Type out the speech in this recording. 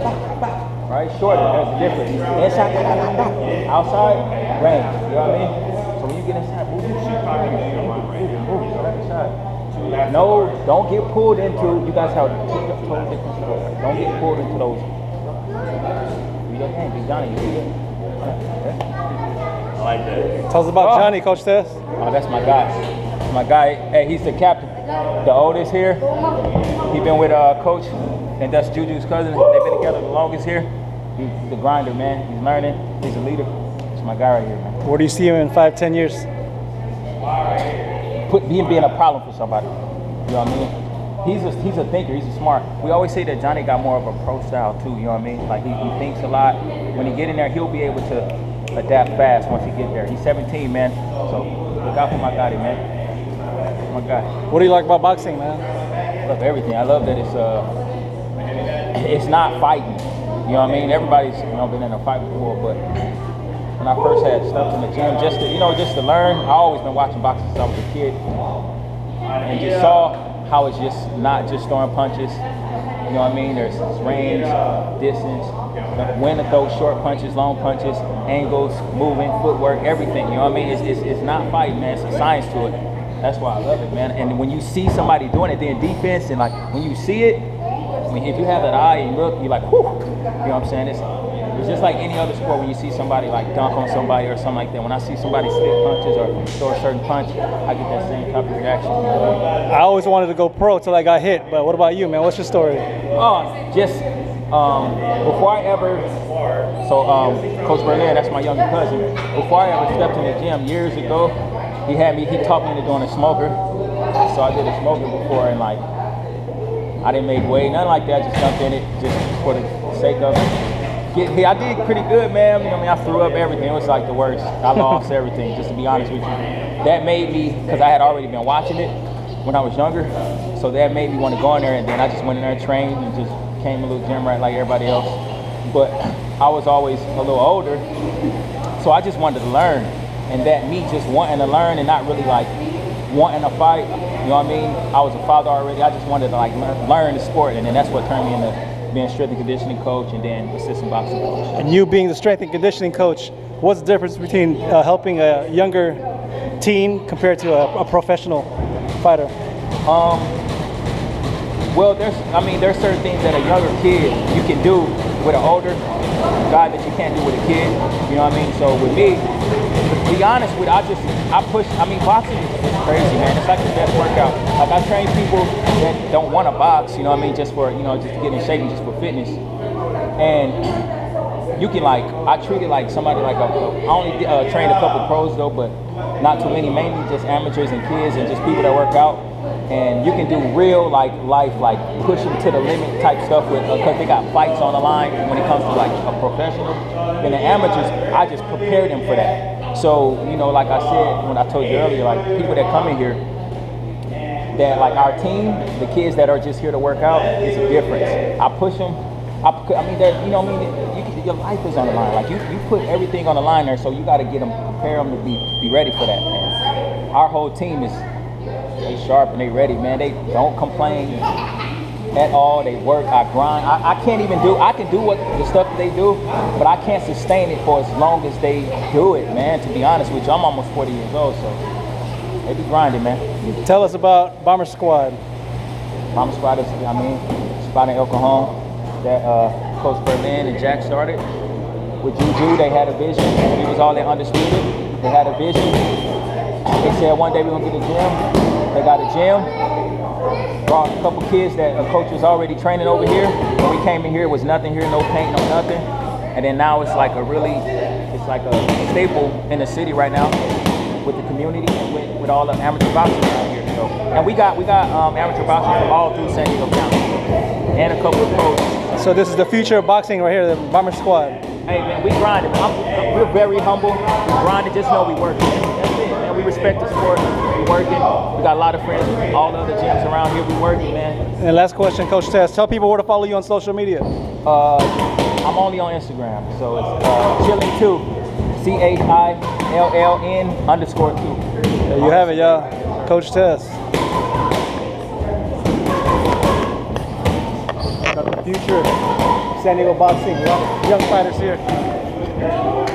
Right? Shorter, that's a difference. Outside, range. You know what I mean? So when you get inside, move, move, move, step inside. No, don't get pulled into. You guys have two totally different sports. Don't get pulled into those. Do your thing, be Johnny. You do it. I like that. Tell us about Oh. Johnny, Coach Tez. Oh, that's my guy. My guy. Hey, he's the captain, the oldest here. He been with uh, coach, and that's Juju's cousin. They've been together the longest here. He's the grinder, man. He's learning. He's a leader. That's my guy right here, man. Where do you see him in five, ten years? Put being being a problem for somebody. You know what I mean? He's a he's a thinker. He's a smart. We always say that Johnny got more of a pro style too. You know what I mean? Like he, he thinks a lot. When he get in there, he'll be able to adapt fast once he get there. He's 17, man. So look out for my guy, man. My guy. What do you like about boxing, man? Love everything. I love that it's uh, it's not fighting. You know what I mean? Everybody's you know been in a fight before, but when I first had stuff in the gym, just to, you know, just to learn. I always been watching boxing since I was a kid, and just saw how it's just not just throwing punches. You know what I mean? There's range, distance, when to throw short punches, long punches, angles, moving, footwork, everything. You know what I mean? It's, it's, it's not fighting, man. It's a science to it. That's why I love it, man. And when you see somebody doing it, then defense, and like when you see it, I mean, if you have that eye and you look, you're like, whew. You know what I'm saying? It's, it's just like any other sport when you see somebody like dunk on somebody or something like that. When I see somebody stick punches or throw a certain punch, I get that same type of reaction. I always wanted to go pro till I got hit, but what about you, man? What's your story? Oh, just um, before I ever, so um, Coach Berlin, that's my younger cousin. Before I ever stepped in the gym years ago, he had me, he taught me into doing a smoker. So I did a smoker before and like, I didn't make weight, nothing like that. Just jumped in it just for the sake of it. Get. I did pretty good, man. You know, I mean, I threw up everything. It was like the worst. I lost everything, just to be honest with you. That made me, because I had already been watching it when I was younger, so that made me want to go in there. And then I just went in there and trained and just came a little gym rat like everybody else. But I was always a little older, so I just wanted to learn. And that me just wanting to learn and not really like wanting to fight, you know what I mean? I was a father already. I just wanted to like learn, learn the sport, and then that's what turned me into being strength and conditioning coach and then assistant boxing coach. And you being the strength and conditioning coach, what's the difference between uh, helping a younger teen compared to a, a professional fighter? Um, well, there's, I mean, there's certain things that a younger kid you can do with an older guy that you can't do with a kid. You know what I mean? So with me, be honest with, you, I just, I push. I mean, boxing is, crazy, man. It's like the best workout. Like I train people that don't want to box. You know what I mean? Just for, you know, just to get in shape and just for fitness. And you can like, I treat it like somebody like a, I only uh, trained a couple pros though, but not too many, mainly just amateurs and kids and just people that work out. And you can do real like life, like pushing to the limit type stuff with, uh, because they got fights on the line when it comes to like a professional. And the amateurs, I just prepare them for that. So, you know, like I said, when I told you earlier, like people that come in here, that like our team, the kids that are just here to work out, it's a difference. I push them. I, I mean, that you know, I mean, you your life is on the line. Like you, you put everything on the line there, so you got to get them, prepare them to be be ready for that. Our whole team is they sharp and they ready, man. They don't complain at all. They work. I grind. I, I can't even do. I can do what the stuff that they do, but I can't sustain it for as long as they do it, man. To be honest with you, I'm almost 40 years old, so they be grinding, man. Tell us about Bomber Squad. Bomber Squad is, I mean, spot in El Cajon that uh, Coach Berlin and Jack started. With Juju, they had a vision. We was all in undisputed. They had a vision. They said one day we're gonna get a gym. They got a gym. Brought a couple kids that a coach was already training over here. When we came in here, it was nothing here, no paint, no nothing. And then now it's like a really, it's like a staple in the city right now with the community and with, with all the amateur boxers around here. So, and we got we got um, amateur boxers from all through San Diego County and a couple of pros. So this is the future of boxing right here, the Bomber Squad. Hey man, we grinding. I'm, I'm- we're very humble. We grinding. Just know we. That's it, man. We respect the sport. We working. We got a lot of friends. All the other gyms around here. We working, man. And last question, Coach Tez, tell people where to follow you on social media. Uh, I'm only on Instagram, so it's uh, chilling two, C H I L L N underscore two. There you have it, y'all. Coach Tez. Got the future San Diego Boxing. Young fighters here.